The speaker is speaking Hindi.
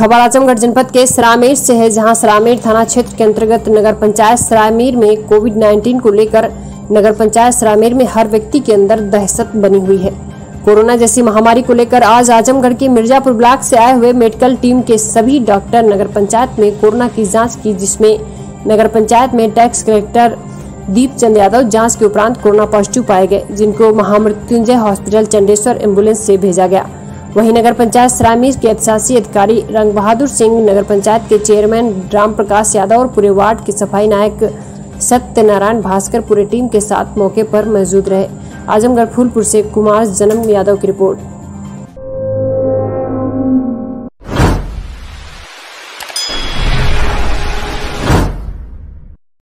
खबर आजमगढ़ जनपद के सरामेर से है, जहाँ सरामेर थाना क्षेत्र के अंतर्गत नगर पंचायत सरामेर में कोविड 19 को लेकर नगर पंचायत सरामेर में हर व्यक्ति के अंदर दहशत बनी हुई है। कोरोना जैसी महामारी को लेकर आज आजमगढ़ के मिर्जापुर ब्लॉक से आए हुए मेडिकल टीम के सभी डॉक्टर नगर पंचायत में कोरोना की जाँच की, जिसमें नगर पंचायत में टैक्स कलेक्टर दीप चंद यादव जाँच के उपरांत कोरोना पॉजिटिव पाए गए, जिनको महामृत्युंजय हॉस्पिटल चंडेश्वर एंबुलेंस से भेजा गया। वहीं नगर पंचायत सरामीर के अधिशासी अधिकारी रंग बहादुर सिंह, नगर पंचायत के चेयरमैन राम प्रकाश यादव और पूरे वार्ड के सफ़ाई नायक सत्यनारायण भास्कर पूरे टीम के साथ मौके पर मौजूद रहे। आजमगढ़ फूलपुर से कुमार जन्म यादव की रिपोर्ट।